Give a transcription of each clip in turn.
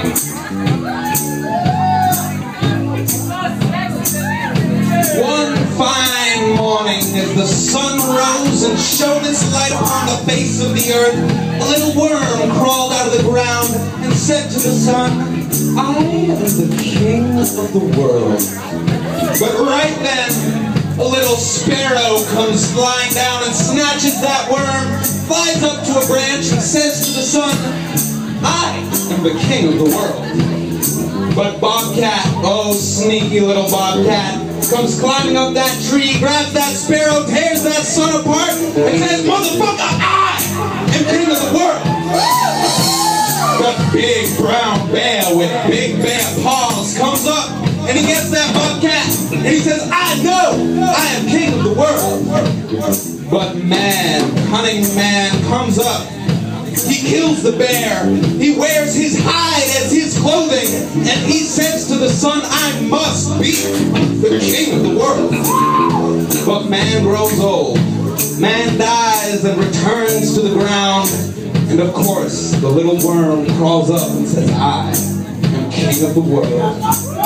One fine morning, as the sun rose and shone its light upon the face of the earth, a little worm crawled out of the ground and said to the sun, I am the king of the world. But right then, a little sparrow comes flying down and snatches that worm, flies up to a branch and says to the sun, Am the king of the world. But Bobcat, oh sneaky little Bobcat, comes climbing up that tree, grabs that sparrow, tears that son apart, and says, Motherfucker, I am king of the world. The big brown bear with big bear paws comes up, and he gets that Bobcat, and he says, I know I am king of the world. But man, cunning man, comes up he kills the bear. He wears his hide as his clothing. And he says to the sun, I must be the king of the world. But man grows old. Man dies and returns to the ground. And of course, the little worm crawls up and says, I am king of the world.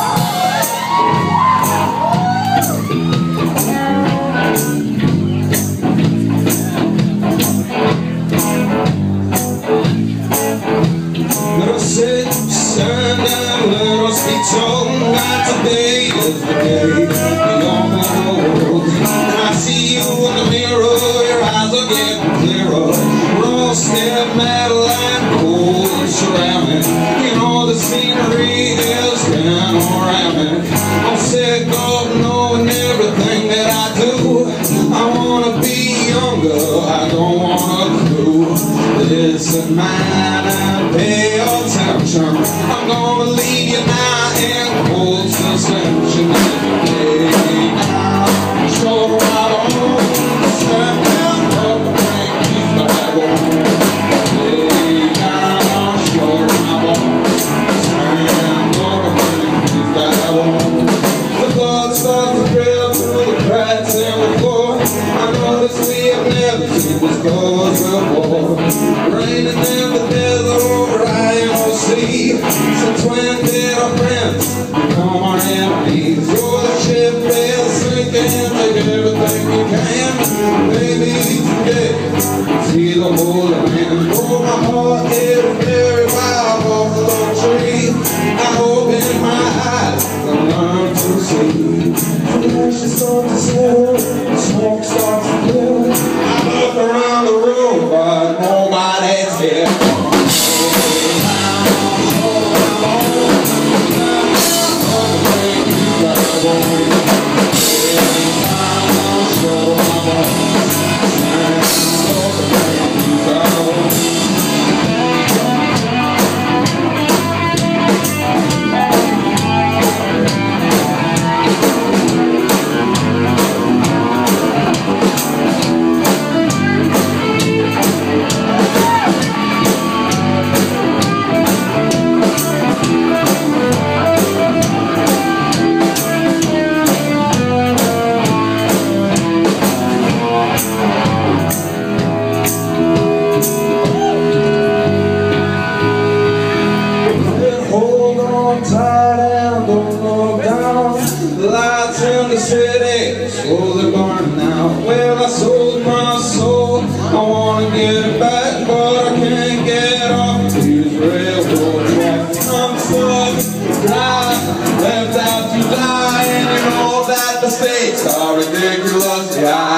Getting clearer. Rose-step, metal and cold ceramic You know the scenery is panoramic. I'm sick of knowing everything that I do. I wanna be younger, I don't wanna clue. Listen man and I we have never seen this close before. Raining in the desert over IMOC Since when did our friends become our enemies? Oh, the ship is sinking, take everything you can. Baby, today, see the whole land Oh, my heart is very wild off the tree. I open my eyes and learn to see To settle, the smoke starts to clear I look around the room, but nobody's here left out to die, and know that the stakes are ridiculously high.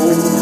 amor.